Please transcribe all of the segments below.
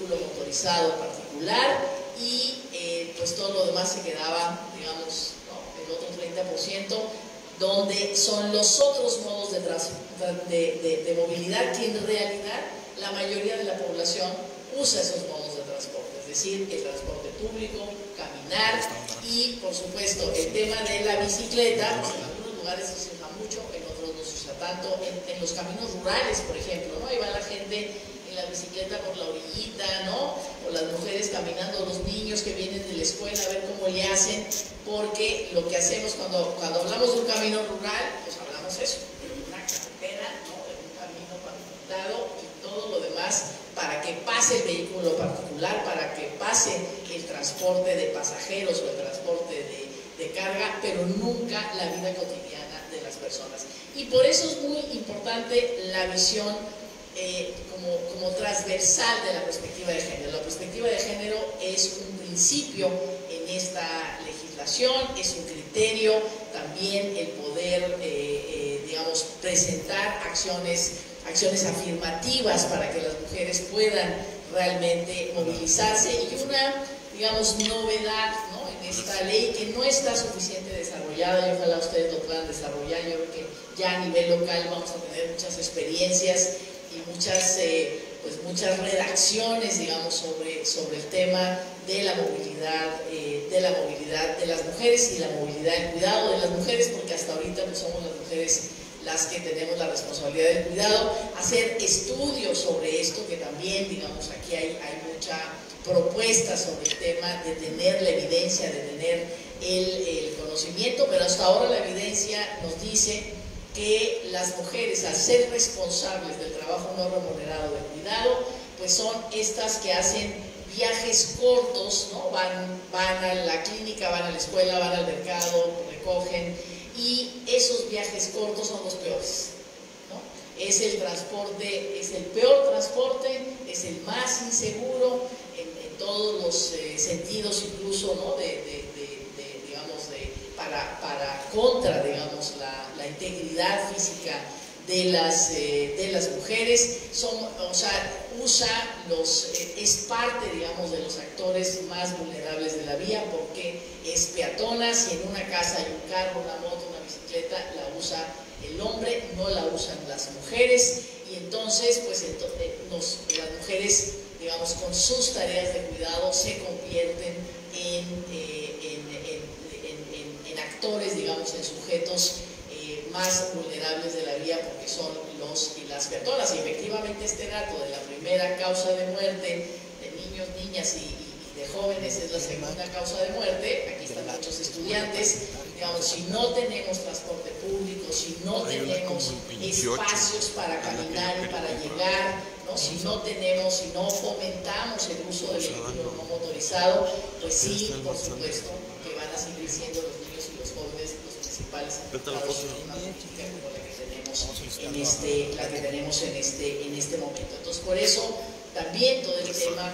vehículo motorizado particular y eh, pues todo lo demás se quedaba, digamos, el otro 30%, donde son los otros modos de, de, de, movilidad que en realidad la mayoría de la población usa esos modos de transporte, es decir, el transporte público, caminar y por supuesto el tema de la bicicleta, en algunos lugares se usa mucho, en otros no se usa tanto, en, los caminos rurales, por ejemplo, ¿no? ahí va la gente en la bicicleta por la orillita, ¿no? O las mujeres caminando, los niños que vienen de la escuela a ver cómo le hacen, porque lo que hacemos cuando, cuando hablamos de un camino rural, pues hablamos eso, de una carretera, ¿no? De un camino pavimentado y todo lo demás para que pase el vehículo particular, para que pase el transporte de pasajeros o el transporte de, carga, pero nunca la vida cotidiana de las personas. Y por eso es muy importante la visión eh, como, como, transversal de la perspectiva de género. La perspectiva de género es un principio en esta legislación, es un criterio, también el poder, eh, eh, digamos, presentar acciones, acciones afirmativas para que las mujeres puedan realmente movilizarse y una, digamos, novedad en esta ley que no está suficiente desarrollada y ojalá ustedes lo puedan desarrollar. Yo creo que ya a nivel local vamos a tener muchas experiencias muchas, eh, pues muchas redacciones, digamos, sobre, sobre el tema de la movilidad, eh, de la movilidad de las mujeres y la movilidad, el cuidado de las mujeres, porque hasta ahorita pues, somos las mujeres las que tenemos la responsabilidad del cuidado, hacer estudios sobre esto, que también, digamos, aquí hay, hay mucha propuesta sobre el tema de tener la evidencia, de tener el conocimiento, pero hasta ahora la evidencia nos dice que las mujeres, al ser responsables del trabajo no remunerado de cuidado, pues son estas que hacen viajes cortos, ¿no? Van, van a la clínica, van a la escuela, van al mercado, recogen, y esos viajes cortos son los peores. ¿no? Es el transporte, es el peor transporte, es el más inseguro en, todos los eh, sentidos, incluso ¿no? de para, contra, digamos, la, integridad física de las, eh, de las mujeres, son, o sea, usa los, eh, es parte, digamos, de los actores más vulnerables de la vía porque es peatona, si en una casa hay un carro, una moto, una bicicleta, la usa el hombre, no la usan las mujeres. Y entonces, pues, entonces, las mujeres, digamos, con sus tareas de cuidado se convierten en... Eh, actores, digamos, en sujetos eh, más vulnerables de la vía porque son los y las personas. Y efectivamente este dato de la primera causa de muerte de niños, niñas y, de jóvenes es la segunda causa de muerte. Aquí están muchos estudiantes. Digamos, si no tenemos transporte público, si no tenemos espacios para caminar y para llegar, ¿no? si no tenemos, si no fomentamos el uso del vehículo no motorizado, pues sí, por supuesto, que van a seguir siendo los principales la que tenemos en este, la que tenemos en este, en este momento. Entonces, por eso también todo el tema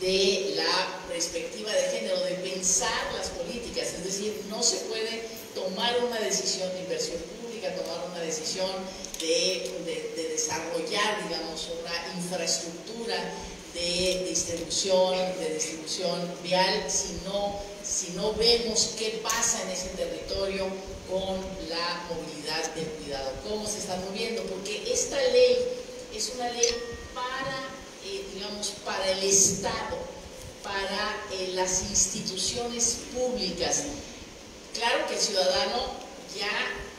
de la perspectiva de género, de pensar las políticas, es decir, no se puede tomar una decisión de inversión pública, tomar una decisión de, de desarrollar, digamos, una infraestructura de distribución, de distribución vial, si no, si no vemos qué pasa en ese territorio con la movilidad del cuidado, cómo se está moviendo, porque esta ley es una ley para, eh, digamos, para el Estado, para eh, las instituciones públicas. Claro que el ciudadano ya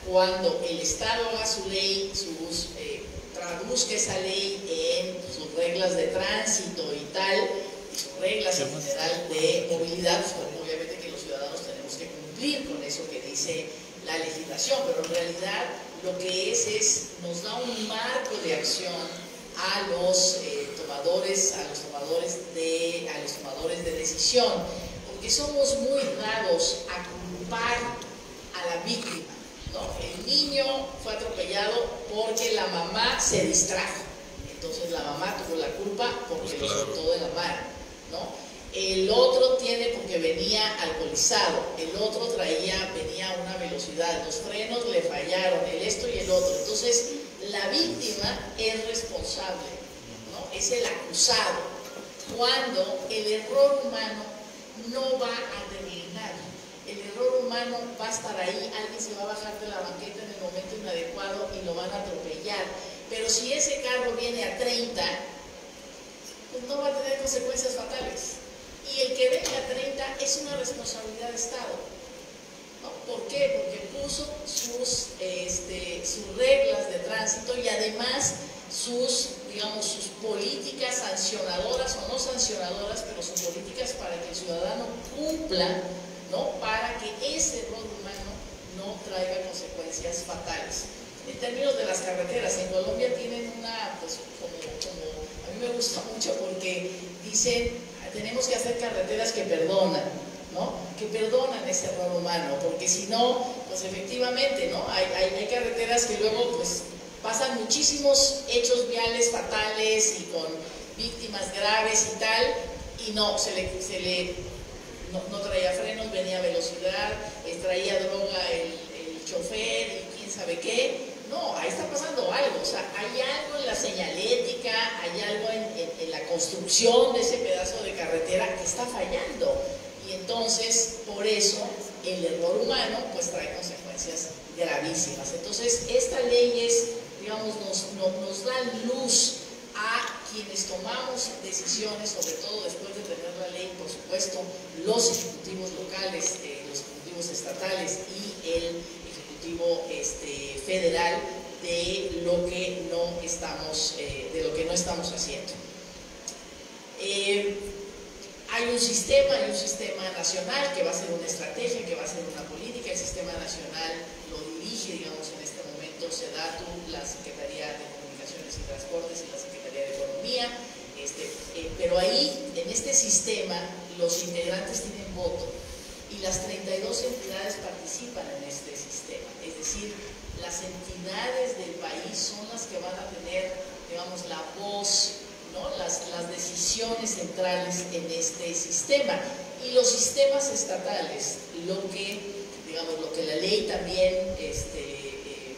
cuando el Estado haga su ley, sus, eh, traduzca esa ley en sus reglas de tránsito y tal, y sus reglas en general de movilidad, pues, obviamente que los ciudadanos tenemos que cumplir con eso que dice la legislación, pero en realidad lo que es es, nos da un marco de acción a los eh, tomadores, a los tomadores de, a los tomadores de decisión, porque somos muy dados a culpar a la víctima. ¿no? El niño fue atropellado porque la mamá se distrajo. Entonces la mamá tuvo la culpa porque lo soltó de la mano, ¿no? El otro tiene porque venía alcoholizado, el otro traía, venía a una velocidad, los frenos le fallaron, el esto y el otro. Entonces, la víctima es responsable, ¿no? Es el acusado. cuando el error humano no va a terminar. El error humano va a estar ahí, alguien se va a bajar de la banqueta en el momento inadecuado y lo van a atropellar. Pero si ese carro viene a 30, pues no va a tener consecuencias fatales. Y el que venga a 30 una responsabilidad de Estado. ¿Por qué? Porque puso sus, este, sus reglas de tránsito y además sus, digamos, sus políticas sancionadoras o no sancionadoras, pero sus políticas para que el ciudadano cumpla, ¿no? Para que ese error humano no traiga consecuencias fatales. En términos de las carreteras, en Colombia tienen una, pues, como, como a mí me gusta mucho porque dicen, tenemos que hacer carreteras que perdonan, ¿no? Que perdonan ese error humano, porque si no, pues efectivamente, ¿no? Hay, hay, carreteras que luego, pues, pasan muchísimos hechos viales fatales y con víctimas graves y tal, y no, se le, se le no, traía frenos, venía a velocidad, traía droga el, el, chofer y quién sabe qué. No, ahí está pasando algo, o sea, hay algo en la señalética, hay algo en, la construcción de ese pedazo de carretera que está fallando. Y entonces, por eso, el error humano pues trae consecuencias gravísimas. Entonces, esta ley es digamos, nos, nos, dan luz a quienes tomamos decisiones, sobre todo después de tener la ley, por supuesto, los ejecutivos locales, eh, los ejecutivos estatales y el este, federal de lo que no estamos, eh, de lo que no estamos haciendo. Eh, hay un sistema, hay un sistema nacional que va a ser una estrategia, que va a ser una política, el sistema nacional lo dirige, digamos, en este momento SEDATU, la Secretaría de Comunicaciones y Transportes y la Secretaría de Economía, este, eh, pero ahí, en este sistema, los integrantes tienen voto y las 32 entidades participan en este sistema, es decir, las entidades del país son las que van a tener, digamos, la voz, ¿no? las, decisiones centrales en este sistema. Y los sistemas estatales, lo que, digamos, lo que la ley también este,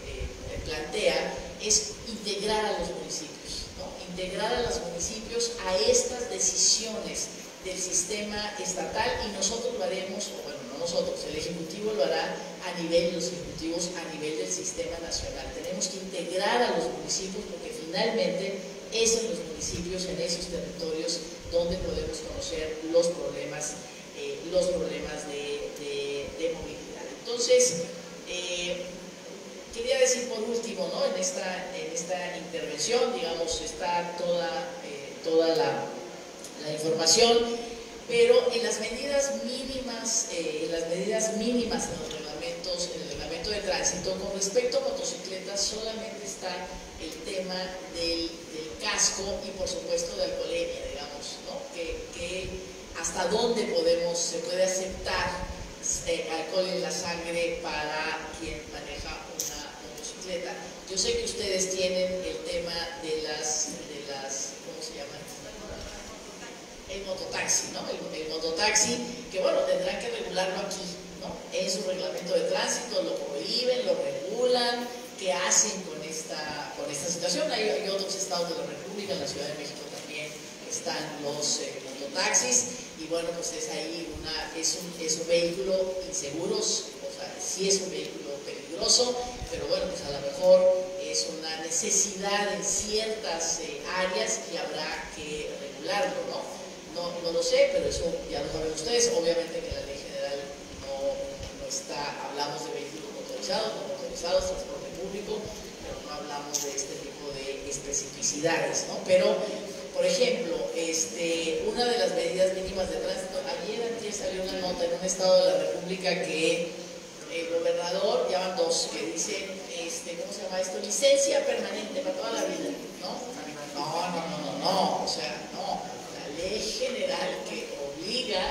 plantea es integrar a los municipios, integrar a los municipios a estas decisiones del sistema estatal y nosotros lo haremos, o bueno, no nosotros, el Ejecutivo lo hará a nivel, los ejecutivos a nivel del sistema nacional. Tenemos que integrar a los municipios porque finalmente es en los municipios, en esos territorios, donde podemos conocer los problemas, eh, los problemas de, movilidad. Entonces, eh, quería decir por último, ¿no? en, esta, en esta intervención, digamos, está toda, eh, toda la, la, información, pero en las medidas mínimas, eh, en las medidas mínimas en los reglamentos, en el reglamento de tránsito, con respecto a motocicletas solamente está el tema del, casco y por supuesto de alcoholemia, digamos, ¿no? que, hasta dónde podemos, se puede aceptar eh, alcohol en la sangre para quien maneja yo sé que ustedes tienen el tema de las ¿cómo se llama? El mototaxi, ¿no? El, mototaxi, que bueno, tendrán que regularlo aquí, ¿no? En su reglamento de tránsito, lo prohíben, lo regulan, ¿qué hacen con esta, con esta situación? Hay, otros estados de la República, en la Ciudad de México también están los eh, mototaxis, y bueno, pues es ahí una, es un, es un vehículo inseguro, o sea, sí es un vehículo peligroso, pero bueno, pues a lo mejor es una necesidad en ciertas eh, áreas y habrá que regularlo, ¿no? ¿No? No lo sé, pero eso ya lo saben ustedes. Obviamente que la ley general no, no está, hablamos de vehículos motorizados, no motorizados, transporte público, pero no hablamos de este tipo de especificidades, ¿no? Pero, por ejemplo, este, una de las medidas mínimas de tránsito, ayer antes salió una nota en un estado de la República que el gobernador, ya van dos, que dicen, este, ¿cómo se llama esto? Licencia permanente para toda la vida, ¿no? No, no, no, no, no, o sea, no, ley general que obliga,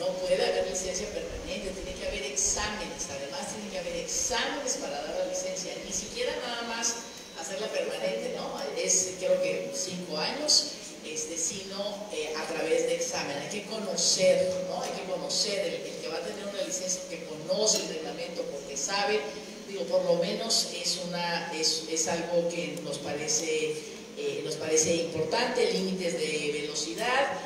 no puede haber licencia permanente, tiene que haber exámenes, además tiene que haber exámenes para dar la licencia, ni siquiera nada más hacerla permanente, ¿no? Es creo que cinco años, este, sino eh, a través de examen. Hay que conocer, ¿no? Hay que conocer el, que va a tener una licencia, que conoce el reglamento, porque sabe, digo, por lo menos es, una, es, es algo que nos parece, eh, nos parece importante, límites de velocidad,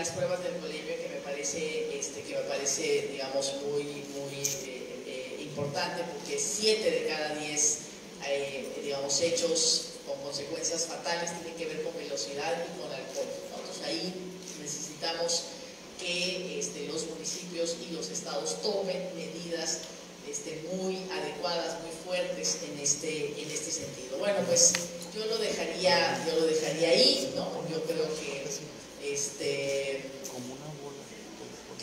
las pruebas del colegio que me parece, este, que me parece digamos, muy, muy eh, eh, importante porque siete de cada diez eh, digamos, hechos con consecuencias fatales tienen que ver con velocidad y con alcohol. Entonces ahí necesitamos que este, los municipios y los estados tomen medidas este, muy adecuadas, muy fuertes en este, en este sentido. Bueno, pues yo lo dejaría, yo lo dejaría ahí, ¿no? Yo creo que este,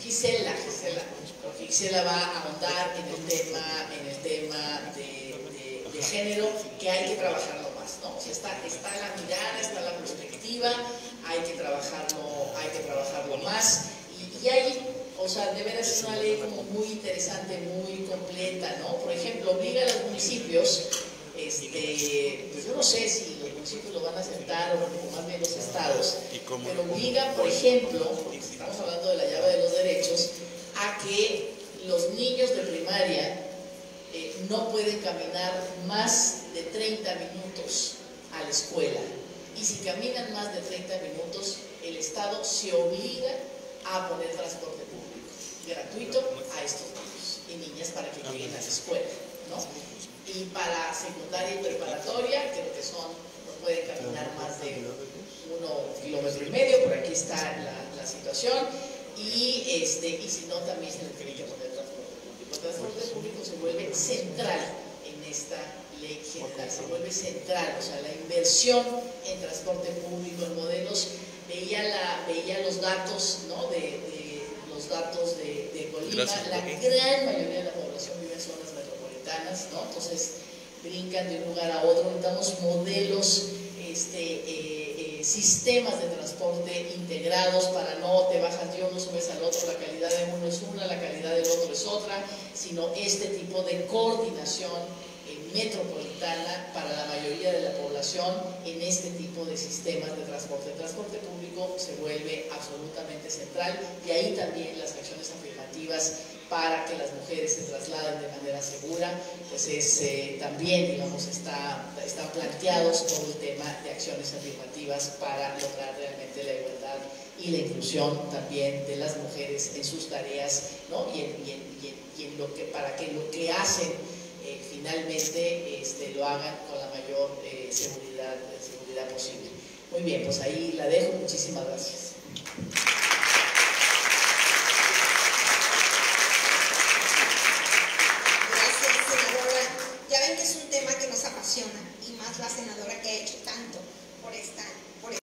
Gisela, Gisela, Gisela va a ahondar en el tema, en el tema de, género, que hay que trabajarlo más, ¿no? O sea, está, está la mirada, está la perspectiva, hay que trabajarlo, hay que trabajarlo más, y, y hay o sea, debe ser una ley como muy interesante, muy completa, ¿no? Por ejemplo, obliga a los municipios, este, pues yo no sé si los municipios lo van a aceptar o más bien los estados, pero obliga, por ejemplo, estamos hablando de la llave de los derechos, a que los niños de primaria eh, no pueden caminar más de 30 minutos a la escuela. Y si caminan más de 30 minutos, el Estado se obliga a poner transporte público gratuito a estos niños y niñas para que lleguen a la escuela. ¿no? Y para secundaria y preparatoria, creo que son, no pueden caminar más de uno kilómetro y medio, por aquí está la, la situación, y, este, y si no, también se les tiene que poner transporte público. El transporte público se vuelve central en esta ley general, se vuelve central, o sea, la inversión en transporte público, en modelos veía, la, veía los datos, ¿no? de, los datos de, de Colima, la gran mayoría de la población vive en zonas ¿no? entonces brincan de un lugar a otro, necesitamos modelos, este, eh, eh, sistemas de transporte integrados para no te bajas de uno, subes al otro, la calidad de uno es una, la calidad del otro es otra, sino este tipo de coordinación metropolitana para en este tipo de sistemas de transporte. El transporte público se vuelve absolutamente central y ahí también las acciones afirmativas para que las mujeres se trasladen de manera segura, pues es, eh, también, digamos, está, están planteados todo el tema de acciones afirmativas para lograr realmente la igualdad y la inclusión también de las mujeres en sus tareas, ¿no? y, en, lo que, para que lo que hacen finalmente este, lo hagan con la mayor eh, seguridad, seguridad posible. Muy bien, pues ahí la dejo. Muchísimas gracias.